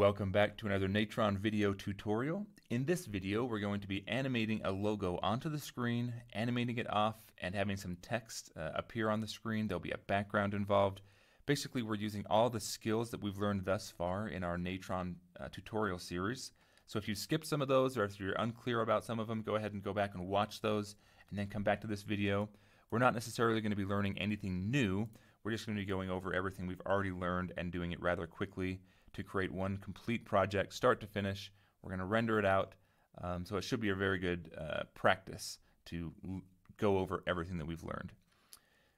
Welcome back to another Natron video tutorial. In this video, we're going to be animating a logo onto the screen, animating it off, and having some text uh, appear on the screen. There'll be a background involved. Basically, we're using all the skills that we've learned thus far in our Natron uh, tutorial series. So if you skip some of those or if you're unclear about some of them, go ahead and go back and watch those and then come back to this video. We're not necessarily going to be learning anything new. We're just going to be going over everything we've already learned and doing it rather quickly to create one complete project, start to finish. We're going to render it out. Um, so it should be a very good uh, practice to go over everything that we've learned.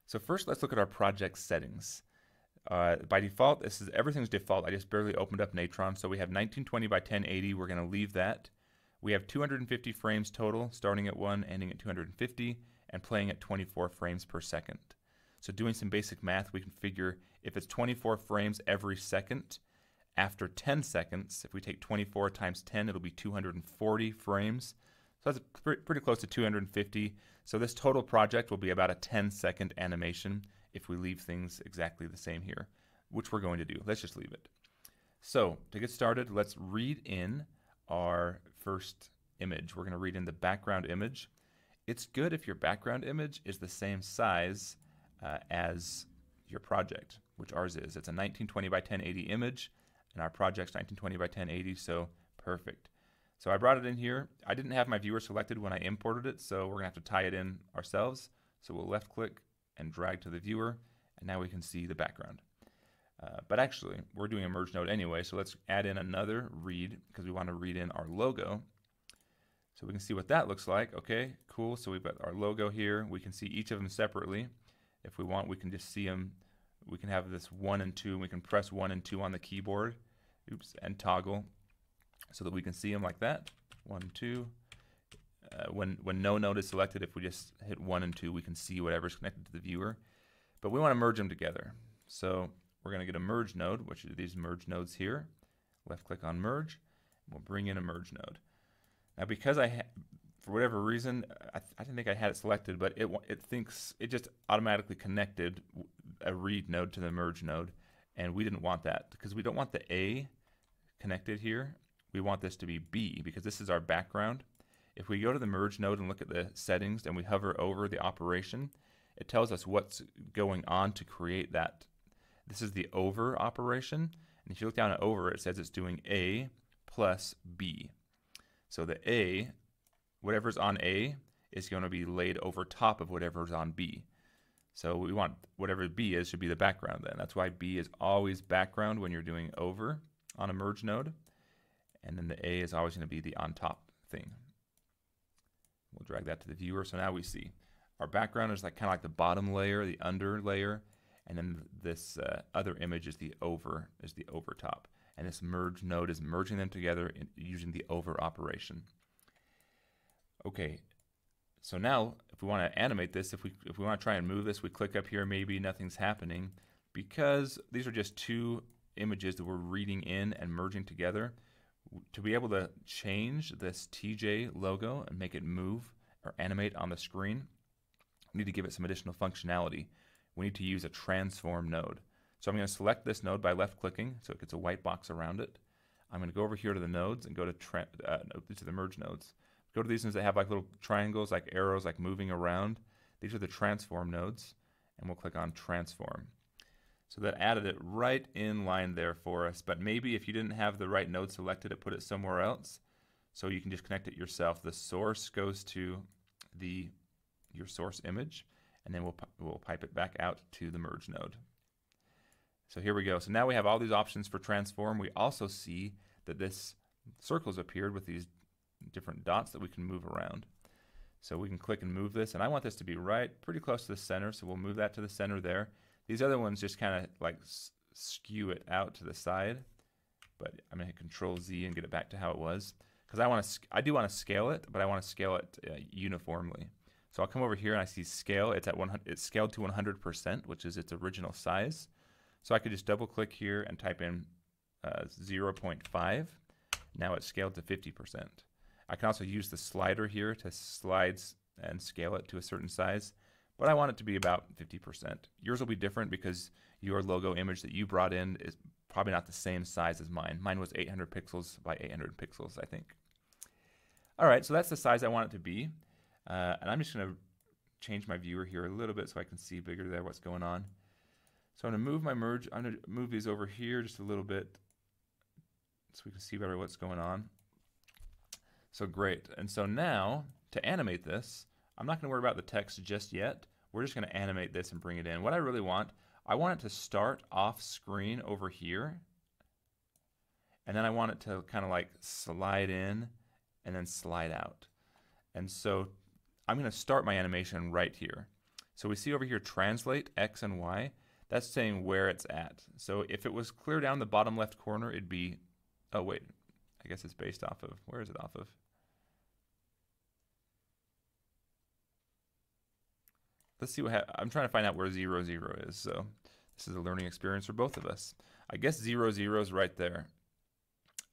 So first, let's look at our project settings. Uh, by default, this is everything's default. I just barely opened up Natron, so we have 1920 by 1080. We're going to leave that. We have 250 frames total, starting at 1, ending at 250, and playing at 24 frames per second. So doing some basic math, we can figure if it's 24 frames every second, after 10 seconds, if we take 24 times 10, it'll be 240 frames. So that's pretty close to 250. So this total project will be about a 10 second animation if we leave things exactly the same here, which we're going to do. Let's just leave it. So to get started, let's read in our first image. We're going to read in the background image. It's good if your background image is the same size uh, as your project, which ours is. It's a 1920 by 1080 image and our project's 1920 by 1080, so perfect. So I brought it in here. I didn't have my viewer selected when I imported it, so we're gonna have to tie it in ourselves. So we'll left click and drag to the viewer, and now we can see the background. Uh, but actually, we're doing a merge node anyway, so let's add in another read because we want to read in our logo. So we can see what that looks like. Okay, cool. So we've got our logo here. We can see each of them separately. If we want, we can just see them we can have this one and two, and we can press one and two on the keyboard, oops, and toggle so that we can see them like that, one, two. Uh, when, when no node is selected, if we just hit one and two, we can see whatever's connected to the viewer. But we want to merge them together. So we're going to get a merge node, which are these merge nodes here. Left click on merge. We'll bring in a merge node. Now because I for whatever reason, I, I, didn't think I had it selected, but it it thinks it just automatically connected a read node to the merge node, and we didn't want that because we don't want the A connected here. We want this to be B because this is our background. If we go to the merge node and look at the settings and we hover over the operation, it tells us what's going on to create that. This is the over operation, and if you look down at over, it says it's doing A plus B. So the A whatever's on A is going to be laid over top of whatever's on B. So we want whatever B is should be the background then. That's why B is always background when you're doing over on a merge node. And then the A is always going to be the on top thing. We'll drag that to the viewer. So now we see our background is like kind of like the bottom layer, the under layer, and then this uh, other image is the over, is the over top. And this merge node is merging them together in, using the over operation. Okay, so now if we want to animate this, if we if we want to try and move this, we click up here, maybe nothing's happening because these are just two images that we're reading in and merging together. To be able to change this TJ logo and make it move or animate on the screen, we need to give it some additional functionality. We need to use a transform node. So I'm going to select this node by left clicking so it gets a white box around it. I'm going to go over here to the nodes and go to, uh, to the merge nodes. Go to these ones that have like little triangles, like arrows, like moving around. These are the transform nodes, and we'll click on transform. So that added it right in line there for us, but maybe if you didn't have the right node selected, it put it somewhere else. So you can just connect it yourself. The source goes to the your source image, and then we'll, we'll pipe it back out to the merge node. So here we go. So now we have all these options for transform. We also see that this circle's appeared with these different dots that we can move around. So we can click and move this, and I want this to be right pretty close to the center, so we'll move that to the center there. These other ones just kind of like skew it out to the side, but I'm to hit Control Z and get it back to how it was because I want to I do want to scale it, but I want to scale it uh, uniformly. So I'll come over here and I see scale. It's at 100. It's scaled to 100%, which is its original size. So I could just double click here and type in uh, 0.5. Now it's scaled to 50%. I can also use the slider here to slide and scale it to a certain size, but I want it to be about 50%. Yours will be different because your logo image that you brought in is probably not the same size as mine. Mine was 800 pixels by 800 pixels, I think. All right, so that's the size I want it to be. Uh, and I'm just going to change my viewer here a little bit so I can see bigger there what's going on. So I'm going to move my merge, I'm going to move these over here just a little bit so we can see better what's going on. So great. And so now to animate this, I'm not going to worry about the text just yet. We're just going to animate this and bring it in. What I really want, I want it to start off screen over here. And then I want it to kind of like slide in and then slide out. And so I'm going to start my animation right here. So we see over here translate X and Y. That's saying where it's at. So if it was clear down the bottom left corner, it'd be, oh wait, I guess it's based off of, where is it off of? Let's see what, I'm trying to find out where zero, zero is. So this is a learning experience for both of us. I guess zero, zero is right there.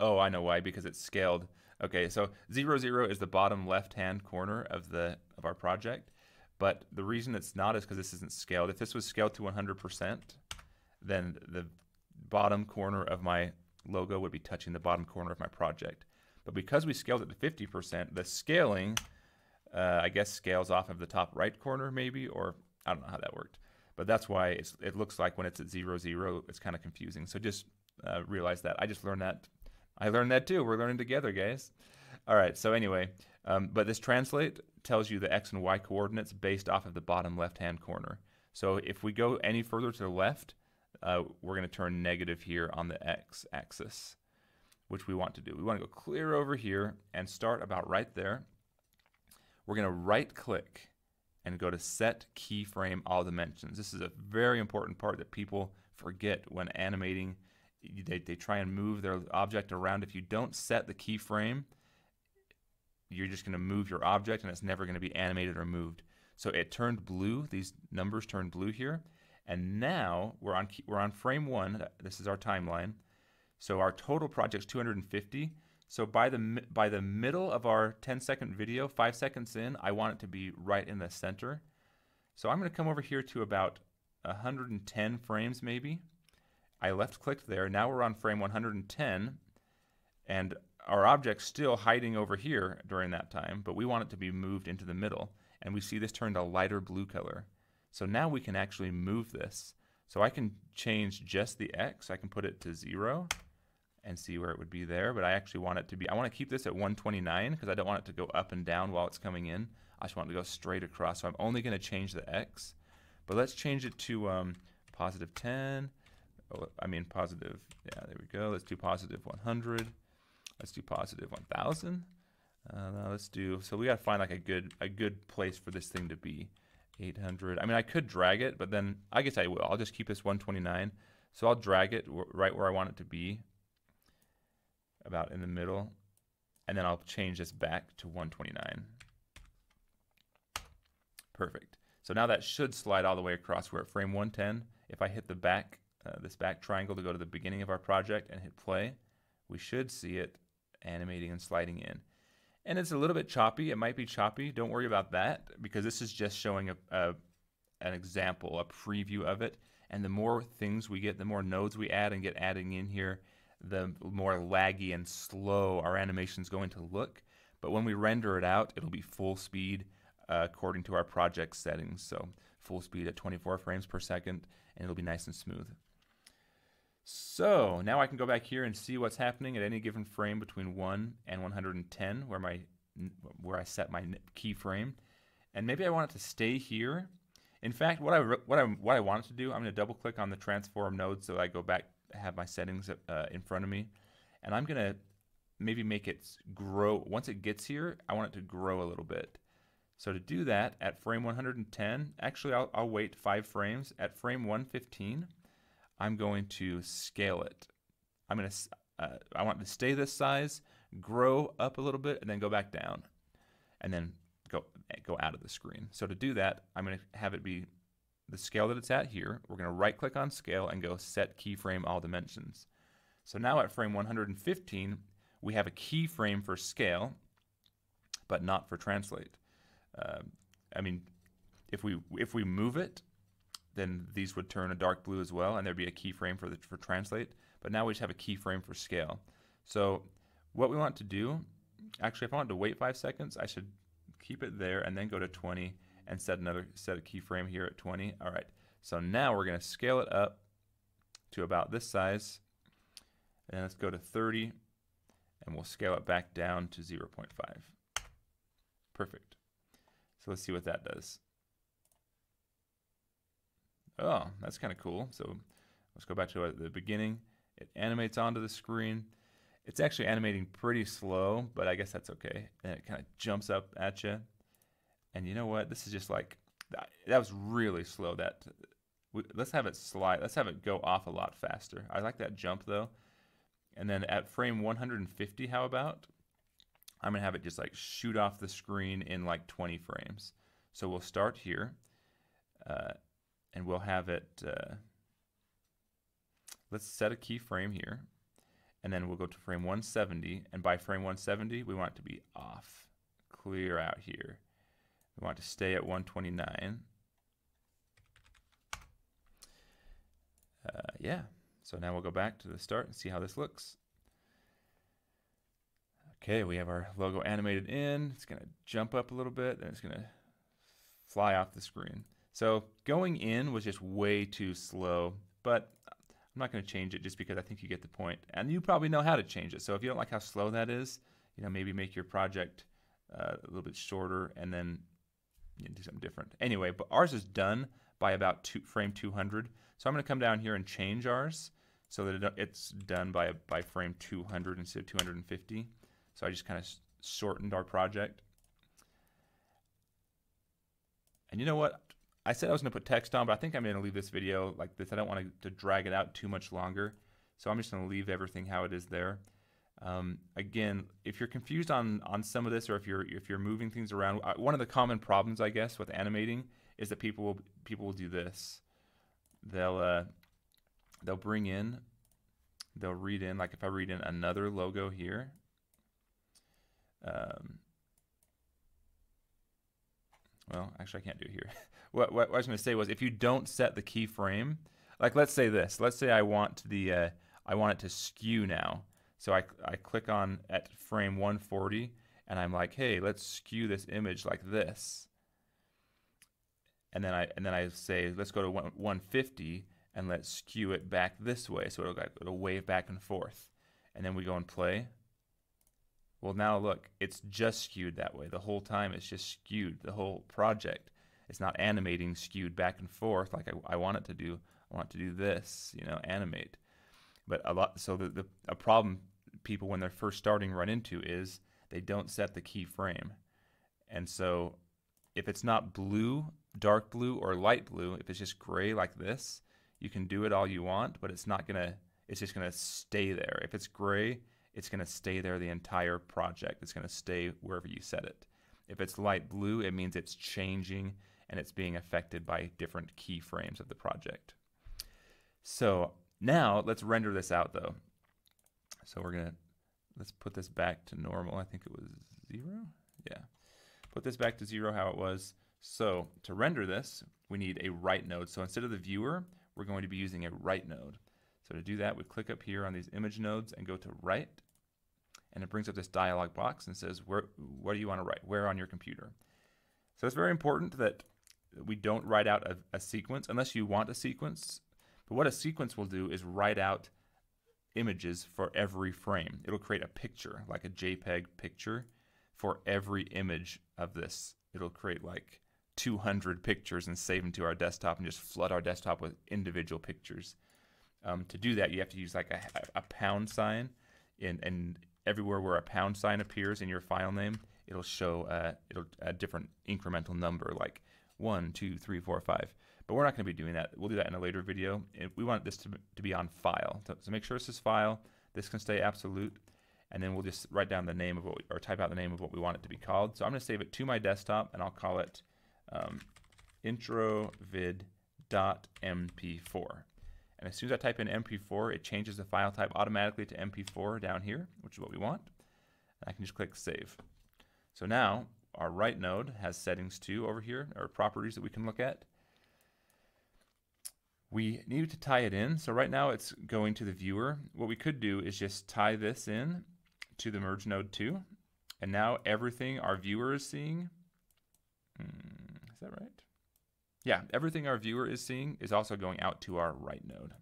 Oh, I know why, because it's scaled Okay, so zero zero is the bottom left-hand corner of the of our project, but the reason it's not is because this isn't scaled. If this was scaled to 100%, then the bottom corner of my logo would be touching the bottom corner of my project. But because we scaled it to 50%, the scaling, uh, I guess, scales off of the top right corner maybe, or I don't know how that worked. But that's why it looks like when it's at zero zero, it's kind of confusing. So just uh, realize that. I just learned that I learned that too. We're learning together, guys. All right, so anyway, um, but this translate tells you the x and y coordinates based off of the bottom left-hand corner. So if we go any further to the left, uh, we're going to turn negative here on the x-axis, which we want to do. We want to go clear over here and start about right there. We're going to right-click and go to Set Keyframe All Dimensions. This is a very important part that people forget when animating they, they try and move their object around. If you don't set the keyframe, you're just going to move your object and it's never going to be animated or moved. So it turned blue. These numbers turned blue here. And now we're on we're on frame one. This is our timeline. So our total project is 250. So by the by the middle of our 10 second video, five seconds in, I want it to be right in the center. So I'm going to come over here to about 110 frames maybe. I left clicked there. Now we're on frame 110 and our object's still hiding over here during that time, but we want it to be moved into the middle. And we see this turned a lighter blue color. So now we can actually move this. So I can change just the X. I can put it to zero and see where it would be there, but I actually want it to be, I want to keep this at 129 because I don't want it to go up and down while it's coming in. I just want it to go straight across. So I'm only going to change the X, but let's change it to um, positive 10 oh, I mean positive, yeah, there we go. Let's do positive 100. Let's do positive 1000. Uh, let's do, so we got to find like a good, a good place for this thing to be. 800. I mean, I could drag it, but then I guess I will. I'll just keep this 129. So I'll drag it right where I want it to be, about in the middle, and then I'll change this back to 129. Perfect. So now that should slide all the way across. We're at frame 110. If I hit the back uh, this back triangle to go to the beginning of our project and hit play, we should see it animating and sliding in. And it's a little bit choppy. It might be choppy. Don't worry about that because this is just showing a, a an example, a preview of it. And the more things we get, the more nodes we add and get adding in here, the more laggy and slow our animation is going to look. But when we render it out, it'll be full speed uh, according to our project settings. So full speed at 24 frames per second, and it'll be nice and smooth. So now I can go back here and see what's happening at any given frame between 1 and 110 where my where I set my keyframe. And maybe I want it to stay here. In fact, what I what I what I want it to do, I'm going to double click on the transform node so I go back have my settings uh, in front of me. And I'm going to maybe make it grow once it gets here, I want it to grow a little bit. So to do that at frame 110, actually I'll, I'll wait 5 frames. At frame 115, I'm going to scale it. I'm going to, uh, I want to stay this size, grow up a little bit, and then go back down, and then go go out of the screen. So to do that, I'm going to have it be the scale that it's at here. We're going to right click on scale and go set keyframe all dimensions. So now at frame 115, we have a keyframe for scale, but not for translate. Uh, I mean, if we if we move it, then these would turn a dark blue as well, and there'd be a keyframe for the for translate. But now we just have a keyframe for scale. So what we want to do, actually, if I want to wait five seconds, I should keep it there and then go to 20 and set another set a keyframe here at 20. All right. So now we're going to scale it up to about this size. And let's go to 30 and we'll scale it back down to 0.5. Perfect. So let's see what that does. Oh, that's kind of cool. So let's go back to the beginning. It animates onto the screen. It's actually animating pretty slow, but I guess that's okay. And it kind of jumps up at you. And you know what? This is just like, that, was really slow. That Let's have it slide. Let's have it go off a lot faster. I like that jump though. And then at frame 150, how about? I'm to have it just like shoot off the screen in like 20 frames. So we'll start here. Uh, and we'll have it, uh, let's set a keyframe here, and then we'll go to frame 170, and by frame 170, we want it to be off, clear out here. We want to stay at 129. Uh, yeah, so now we'll go back to the start and see how this looks. Okay, we have our logo animated in. It's going to jump up a little bit, and it's going to fly off the screen. So going in was just way too slow, but I'm not going to change it just because I think you get the point. And you probably know how to change it. So if you don't like how slow that is, you know, maybe make your project uh, a little bit shorter and then do something different. Anyway, but ours is done by about two, frame 200. So I'm going to come down here and change ours so that it, it's done by, by frame 200 instead of 250. So I just kind of shortened our project. And you know what? I said I was going to put text on, but I think I'm going to leave this video like this. I don't want to, to drag it out too much longer. So I'm just going to leave everything how it is there. Um, again, if you're confused on on some of this, or if you're if you're moving things around, one of the common problems, I guess, with animating is that people will people will do this. They'll uh, they'll bring in, they'll read in like if I read in another logo here. Um, well, actually, I can't do it here. what, what, I was going to say was if you don't set the keyframe, like let's say this, let's say I want the uh, I want it to skew now. So I, I click on at frame 140 and I'm like, hey, let's skew this image like this. And then I and then I say, let's go to 150 and let's skew it back this way. So it'll, it'll wave back and forth. And then we go and play. Well, now look, it's just skewed that way. The whole time it's just skewed, the whole project. It's not animating skewed back and forth like I, I want it to do. I want it to do this, you know, animate. But a lot, so the, the a problem people when they're first starting run into is they don't set the key frame. And so if it's not blue, dark blue, or light blue, if it's just gray like this, you can do it all you want, but it's not gonna, it's just gonna stay there. If it's gray, it's gonna stay there the entire project. It's gonna stay wherever you set it. If it's light blue, it means it's changing and it's being affected by different keyframes of the project. So now let's render this out though. So we're gonna, let's put this back to normal. I think it was zero, yeah. Put this back to zero how it was. So to render this, we need a write node. So instead of the viewer, we're going to be using a write node. So to do that, we click up here on these image nodes and go to write. And it brings up this dialog box and says, where, what do you want to write? Where on your computer? So it's very important that we don't write out a, a sequence unless you want a sequence. But what a sequence will do is write out images for every frame. It'll create a picture, like a JPEG picture, for every image of this. It'll create like 200 pictures and save them to our desktop and just flood our desktop with individual pictures. Um, to do that, you have to use like a, a pound sign, in, and everywhere where a pound sign appears in your file name, it'll show uh, it'll a different incremental number, like one, two, three, four, five. But we're not going to be doing that. We'll do that in a later video. We want this to, to be on file. So, so make sure this is file. This can stay absolute. And then we'll just write down the name of what, we, or type out the name of what we want it to be called. So I'm going to save it to my desktop, and I'll call it um, introvid.mp4. And as soon as I type in MP4, it changes the file type automatically to MP4 down here, which is what we want. And I can just click Save. So now our write node has settings too over here, or properties that we can look at. We need to tie it in. So right now it's going to the viewer. What we could do is just tie this in to the merge node too. And now everything our viewer is seeing, hmm, is that right? Yeah, everything our viewer is seeing is also going out to our write node.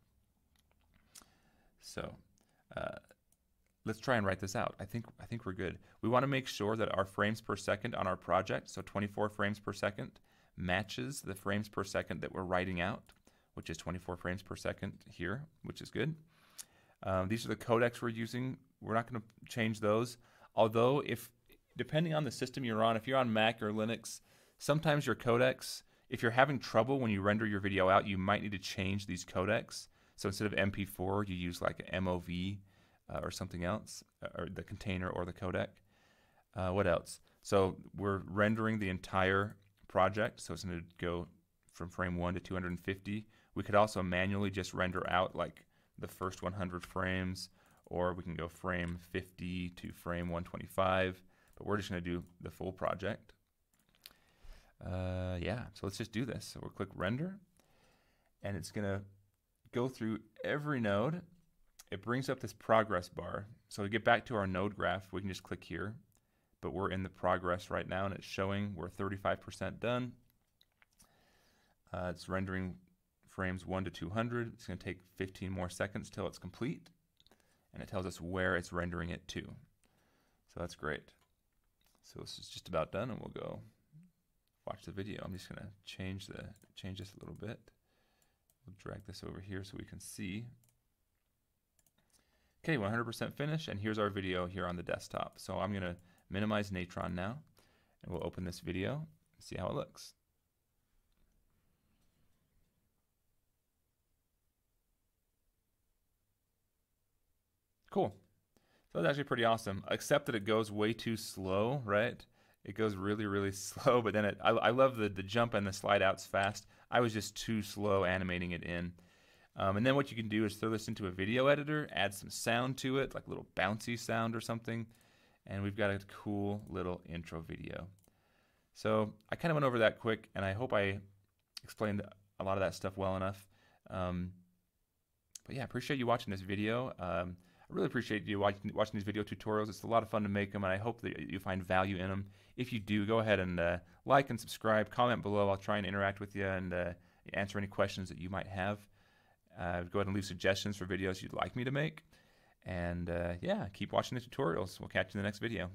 So uh, let's try and write this out. I think I think we're good. We want to make sure that our frames per second on our project, so 24 frames per second, matches the frames per second that we're writing out, which is 24 frames per second here, which is good. Um, these are the codecs we're using. We're not going to change those. Although, if depending on the system you're on, if you're on Mac or Linux, sometimes your codecs, if you're having trouble when you render your video out, you might need to change these codecs. So instead of MP4, you use like an MOV uh, or something else, uh, or the container or the codec. Uh, what else? So we're rendering the entire project, so it's going to go from frame 1 to 250. We could also manually just render out like the first 100 frames, or we can go frame 50 to frame 125, but we're just going to do the full project. Uh, yeah, so let's just do this. So we'll click render, and it's going to go through every node. It brings up this progress bar. So to get back to our node graph, we can just click here, but we're in the progress right now, and it's showing we're 35% done. Uh, it's rendering frames 1 to 200. It's going to take 15 more seconds till it's complete, and it tells us where it's rendering it to. So that's great. So this is just about done, and we'll go watch the video. I'm just going to change the change this a little bit. We'll drag this over here so we can see. Okay, 100% finished, and here's our video here on the desktop. So I'm going to minimize Natron now, and we'll open this video and see how it looks. Cool. So that's actually pretty awesome, except that it goes way too slow, right? It goes really, really slow, but then it, I, I love the, the jump and the slide outs fast. I was just too slow animating it in. Um, and then what you can do is throw this into a video editor, add some sound to it, like a little bouncy sound or something, and we've got a cool little intro video. So I kind of went over that quick, and I hope I explained a lot of that stuff well enough. Um, but yeah, appreciate you watching this video. Um, I really appreciate you watching, watching these video tutorials. It's a lot of fun to make them, and I hope that you find value in them. If you do, go ahead and uh, like and subscribe. Comment below. I'll try and interact with you and uh, answer any questions that you might have. Uh, go ahead and leave suggestions for videos you'd like me to make. And uh, yeah, keep watching the tutorials. We'll catch you in the next video.